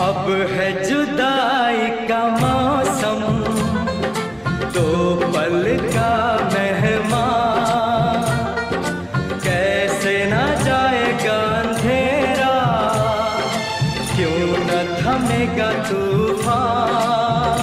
अब है जुदाई का मौसम, दो पल का मेहमान। कैसे ना जाएगा अंधेरा, क्यों न थमेगा तूफ़ान।